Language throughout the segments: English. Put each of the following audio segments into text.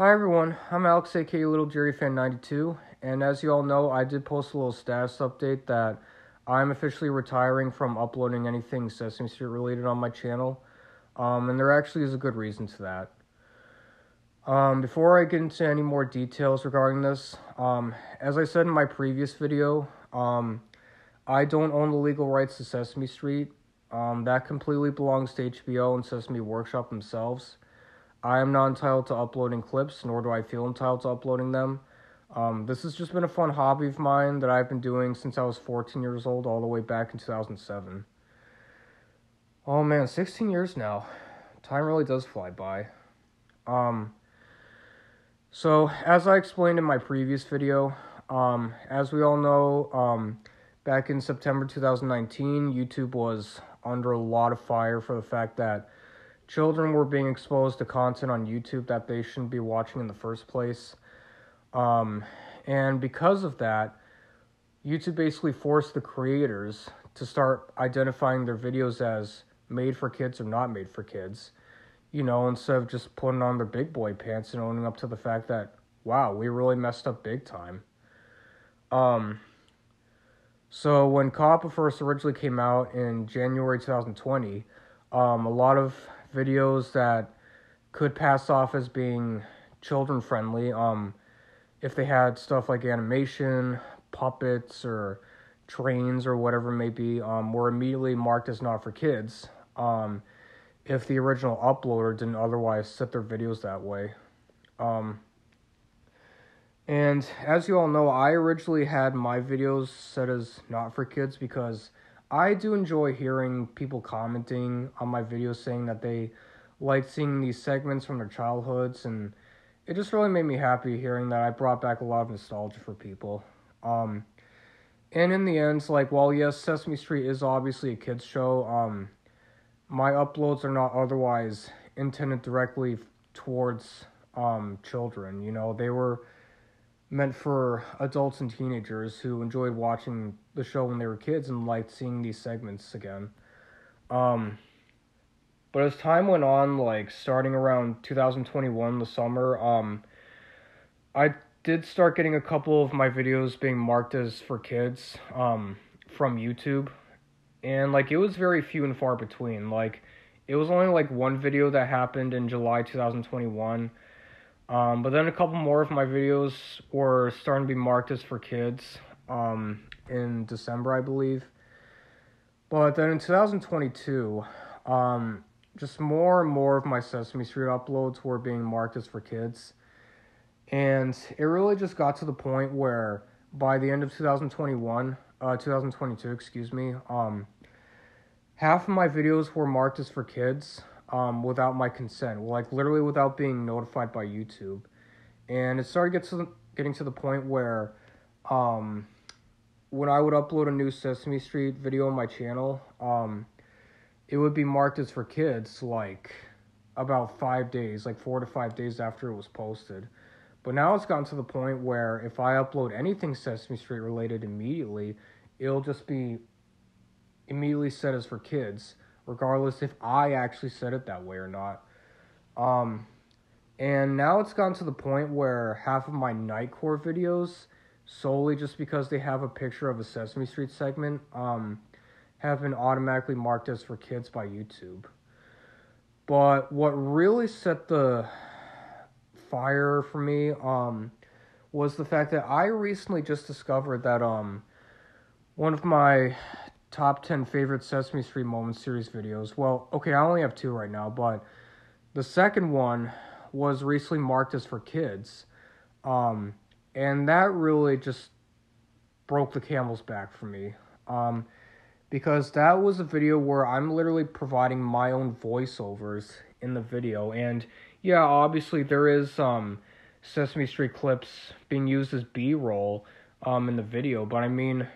Hi everyone, I'm Alex aka Little Jerry Fan 92, and as you all know, I did post a little status update that I'm officially retiring from uploading anything Sesame Street related on my channel. Um, and there actually is a good reason to that. Um, before I get into any more details regarding this, um, as I said in my previous video, um, I don't own the legal rights to Sesame Street. Um, that completely belongs to HBO and Sesame Workshop themselves. I am not entitled to uploading clips, nor do I feel entitled to uploading them. Um, this has just been a fun hobby of mine that I've been doing since I was 14 years old, all the way back in 2007. Oh man, 16 years now. Time really does fly by. Um, so, as I explained in my previous video, um, as we all know, um, back in September 2019, YouTube was under a lot of fire for the fact that children were being exposed to content on YouTube that they shouldn't be watching in the first place. Um, and because of that, YouTube basically forced the creators to start identifying their videos as made for kids or not made for kids. You know, instead of just putting on their big boy pants and owning up to the fact that, wow, we really messed up big time. Um, so when COPPA first originally came out in January 2020, um, a lot of videos that could pass off as being children friendly. Um, if they had stuff like animation, puppets, or trains or whatever it may be, um, were immediately marked as not for kids. Um, if the original uploader didn't otherwise set their videos that way. Um, and as you all know, I originally had my videos set as not for kids because I do enjoy hearing people commenting on my videos saying that they like seeing these segments from their childhoods and it just really made me happy hearing that I brought back a lot of nostalgia for people. Um, and in the end, like, while yes, Sesame Street is obviously a kids show, um, my uploads are not otherwise intended directly towards um, children. You know, they were meant for adults and teenagers who enjoyed watching the show when they were kids and liked seeing these segments again. Um, but as time went on, like starting around 2021, the summer, um, I did start getting a couple of my videos being marked as for kids um, from YouTube. And like it was very few and far between. Like it was only like one video that happened in July 2021 um, but then a couple more of my videos were starting to be marked as for kids um, in December, I believe. But then in 2022, um, just more and more of my Sesame Street uploads were being marked as for kids. And it really just got to the point where by the end of 2021, uh, 2022, excuse me, um, half of my videos were marked as for kids um, without my consent, like literally without being notified by YouTube. And it started get to, getting to the point where um, when I would upload a new Sesame Street video on my channel, um, it would be marked as for kids like about five days, like four to five days after it was posted. But now it's gotten to the point where if I upload anything Sesame Street related immediately, it'll just be immediately set as for kids regardless if I actually said it that way or not. Um, and now it's gotten to the point where half of my Nightcore videos, solely just because they have a picture of a Sesame Street segment, um, have been automatically marked as for kids by YouTube. But what really set the fire for me um, was the fact that I recently just discovered that um, one of my top 10 favorite Sesame Street Moments series videos. Well, okay, I only have two right now, but the second one was recently marked as for kids. Um, and that really just broke the camel's back for me. Um, because that was a video where I'm literally providing my own voiceovers in the video. And yeah, obviously there is um, Sesame Street clips being used as B roll um, in the video, but I mean,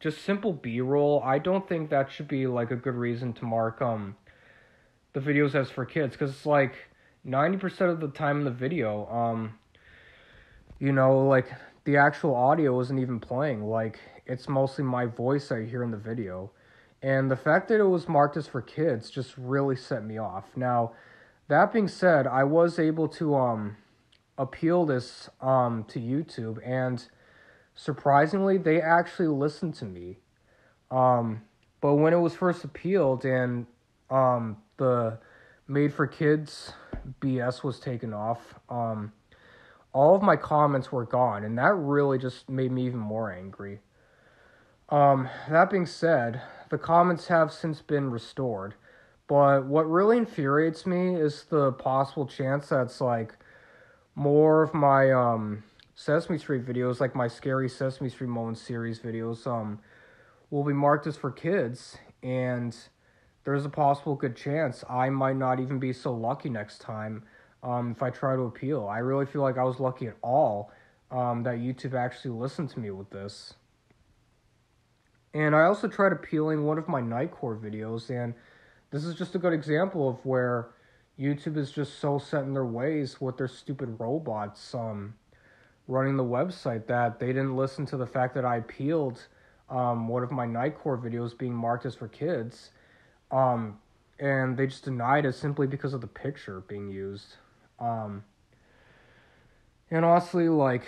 just simple b-roll. I don't think that should be like a good reason to mark um the videos as for kids because it's like 90% of the time in the video um you know like the actual audio isn't even playing. Like it's mostly my voice i hear in the video. And the fact that it was marked as for kids just really set me off. Now that being said i was able to um appeal this um, to YouTube, and surprisingly, they actually listened to me. Um, but when it was first appealed and um, the made for kids BS was taken off, um, all of my comments were gone, and that really just made me even more angry. Um, that being said, the comments have since been restored, but what really infuriates me is the possible chance that's like more of my um Sesame Street videos, like my scary Sesame Street moments series videos, um, will be marked as for kids, and there's a possible good chance I might not even be so lucky next time um, if I try to appeal. I really feel like I was lucky at all um, that YouTube actually listened to me with this. And I also tried appealing one of my Nightcore videos, and this is just a good example of where YouTube is just so set in their ways with their stupid robots um, running the website that they didn't listen to the fact that I appealed um, one of my Nightcore videos being marked as for kids. Um, and they just denied it simply because of the picture being used. Um, and honestly, like,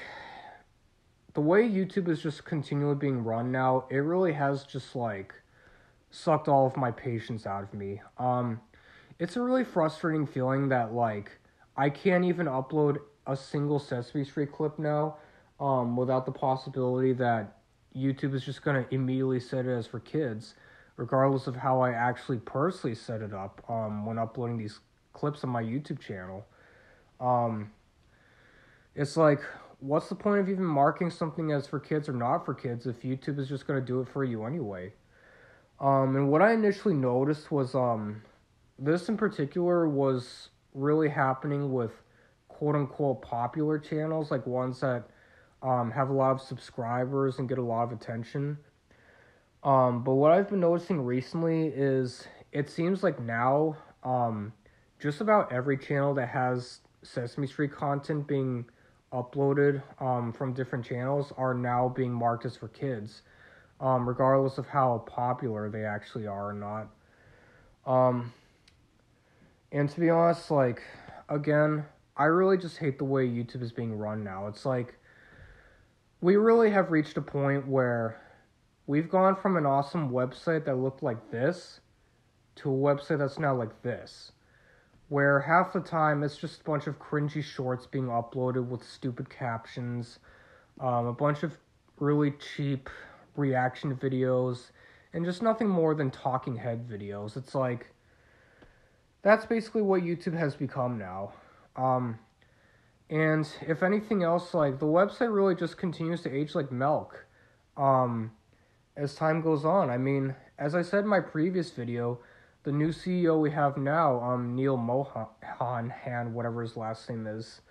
the way YouTube is just continually being run now, it really has just, like, sucked all of my patience out of me. Um, it's a really frustrating feeling that, like, I can't even upload a single Sesame Street clip now um, without the possibility that YouTube is just to immediately set it as for kids, regardless of how I actually personally set it up um, when uploading these clips on my YouTube channel. Um, it's like, what's the point of even marking something as for kids or not for kids if YouTube is just to do it for you anyway? Um, and what I initially noticed was um, this in particular was really happening with quote unquote popular channels, like ones that um, have a lot of subscribers and get a lot of attention. Um, but what I've been noticing recently is it seems like now um, just about every channel that has Sesame Street content being uploaded um, from different channels are now being marked as for kids, um, regardless of how popular they actually are or not. Um, and to be honest, like, again, I really just hate the way YouTube is being run now. It's like we really have reached a point where we've gone from an awesome website that looked like this to a website that's now like this. Where half the time it's just a bunch of cringy shorts being uploaded with stupid captions, um, a bunch of really cheap reaction videos, and just nothing more than talking head videos. It's like that's basically what YouTube has become now. Um, and if anything else, like the website really just continues to age like milk um, as time goes on. I mean, as I said in my previous video, the new CEO we have now, um, Neal Mohan, whatever his last name is,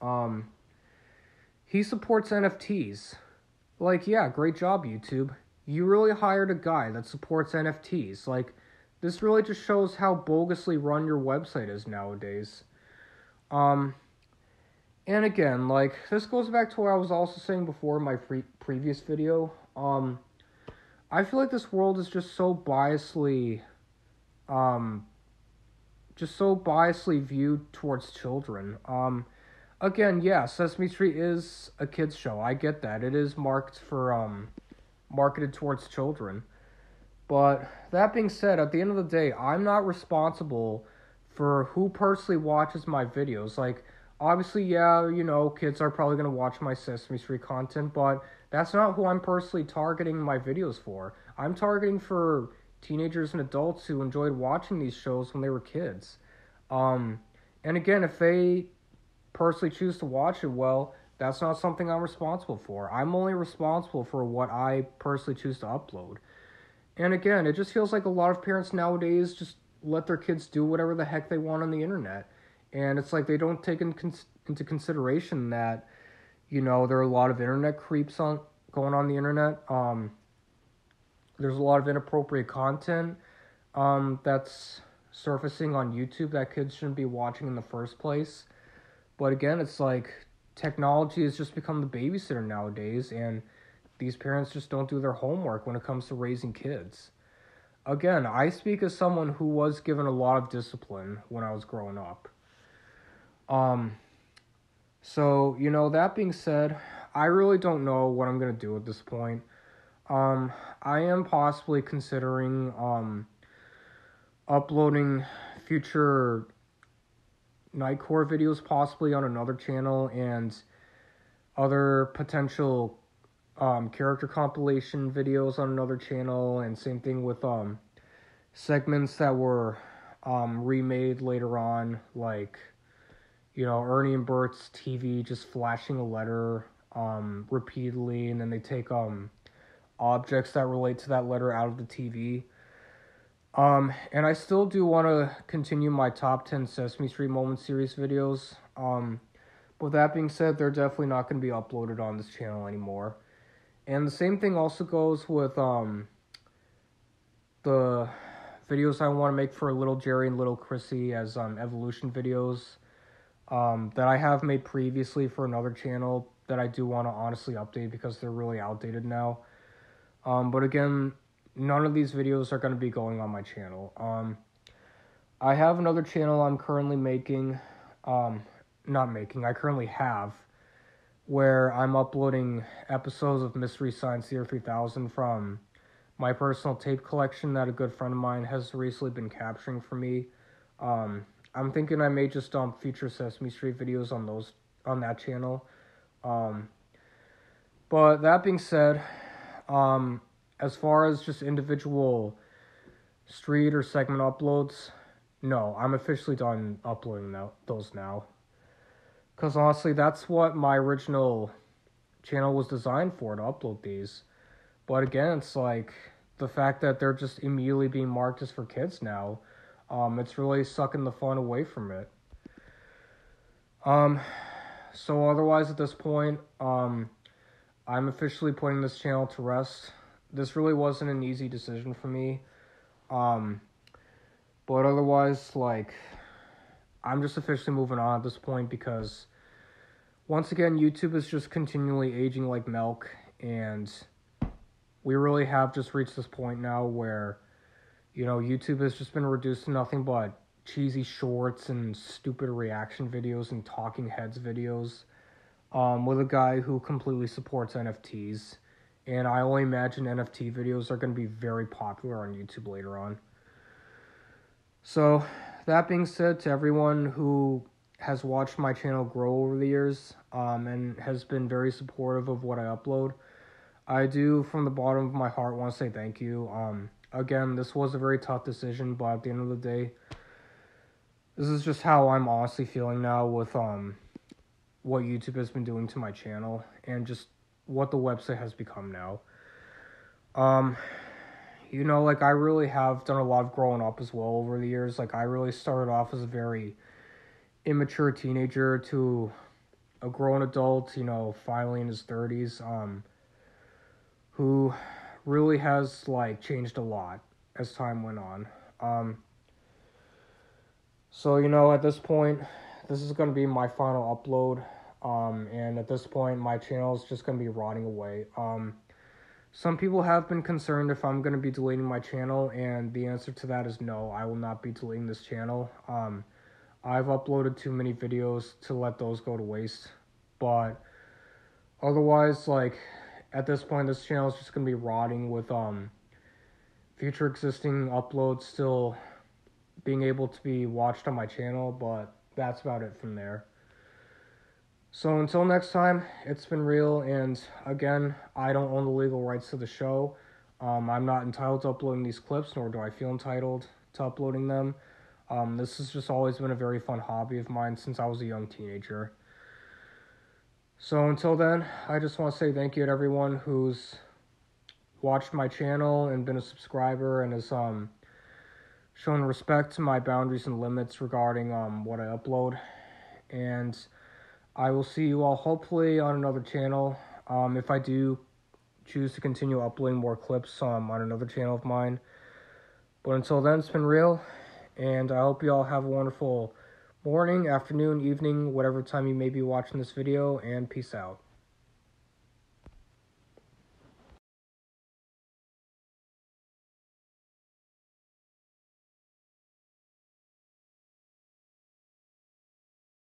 um, he supports NFTs. Like, yeah, great job, YouTube. You really hired a guy that supports NFTs. Like, this really just shows how bogusly run your website is nowadays. Um, and again, like this goes back to what I was also saying before in my pre- previous video. Um, I feel like this world is just so biasly, um, just so biasly viewed towards children. Um, again, yeah, Sesame Street is a kids show. I get that. It is marked for um, marketed towards children. But that being said, at the end of the day, I'm not responsible for who personally watches my videos. Like obviously, yeah, you know, kids are probably going to watch my Sesame Street content, but that's not who I'm personally targeting my videos for. I'm targeting for teenagers and adults who enjoyed watching these shows when they were kids. Um, and again, if they personally choose to watch it, well, that's not something I'm responsible for. I'm only responsible for what I personally choose to upload. And again, it just feels like a lot of parents nowadays just let their kids do whatever the heck they want on the internet. And it's like they don't take in cons- into consideration that you know there are a lot of internet creeps on going on the internet. Um there's a lot of inappropriate content um that's surfacing on YouTube that kids shouldn't be watching in the first place. But again it's like technology has just become the babysitter nowadays and these parents just don't do their homework when it comes to raising kids again i speak as someone who was given a lot of discipline when i was growing up um, So, you know, that being said, I really don't know what I'm going to do at this point. Um, I am possibly considering um, uploading future Nightcore videos possibly on another channel and other potential um, character compilation videos on another channel and same thing with um, segments that were um, remade later on like you know Ernie and Bert's TV just flashing a letter um, repeatedly and then they take um, objects that relate to that letter out of the TV um, and I still do want to continue my top 10 Sesame Street Moment series videos. Um, with that being said, they're definitely not going to be uploaded on this channel anymore. And the same thing also goes with um, the videos I want to make for Little Jerry and Little Chrissy as um, evolution videos um, that I have made previously for another channel that I do want to honestly update because they're really outdated now. Um, but again, none of these videos are going to be going on my channel. Um, I have another channel I'm currently making, um, not making, I currently have, where I'm uploading episodes of Mystery Science Theater 3000 from my personal tape collection that a good friend of mine has recently been capturing for me. Um, I'm thinking I may just dump future Sesame Street videos on those on that channel. Um, but that being said, um, as far as just individual street or segment uploads, no, I'm officially done uploading those now. Because honestly, that's what my original channel was designed for to upload these. But again, it's like the fact that they're just immediately being marked as for kids now. Um, it's really sucking the fun away from it. Um, so otherwise, at this point, um, I'm officially putting this channel to rest this really wasn't an easy decision for me. Um, but otherwise, like, I'm just officially moving on at this point because, once again, YouTube is just continually aging like milk, and we really have just reached this point now where, you know, YouTube has just been reduced to nothing but cheesy shorts and stupid reaction videos and talking heads videos um, with a guy who completely supports NFTs and I only imagine NFT videos are going to be very popular on YouTube later on. So, that being said, to everyone who has watched my channel grow over the years um, and has been very supportive of what I upload, I do, from the bottom of my heart, want to say thank you. Um, again, this was a very tough decision, but at the end of the day, this is just how I'm honestly feeling now with um, what YouTube has been doing to my channel and just what the website has become now. Um, you know, like I really have done a lot of growing up as well over the years. Like I really started off as a very immature teenager to a grown adult, you know, finally in his 30s, um, who really has like changed a lot as time went on. Um, so, you know, at this point, this is going to be my final upload. Um, and at this point, my channel is just going to be rotting away. Um, some people have been concerned if I'm going to be deleting my channel, and the answer to that is no, I will not be deleting this channel. Um, I've uploaded too many videos to let those go to waste. But otherwise, like, at this point, this channel is just going to be rotting with um, future existing uploads still being able to be watched on my channel, but that's about it from there. So until next time, it's been real, and again, I don't own the legal rights to the show. Um, I'm not entitled to uploading these clips, nor do I feel entitled to uploading them. Um, this has just always been a very fun hobby of mine since I was a young teenager. So until then, I just want to say thank you to everyone who's watched my channel and been a subscriber and has um, shown respect to my boundaries and limits regarding um, what I upload. And I will see you all hopefully on another channel. Um, if I do choose to continue uploading more clips um, on another channel of mine. But until then, it's been real, and I hope you all have a wonderful morning, afternoon, evening, whatever time you may be watching this video, and peace out.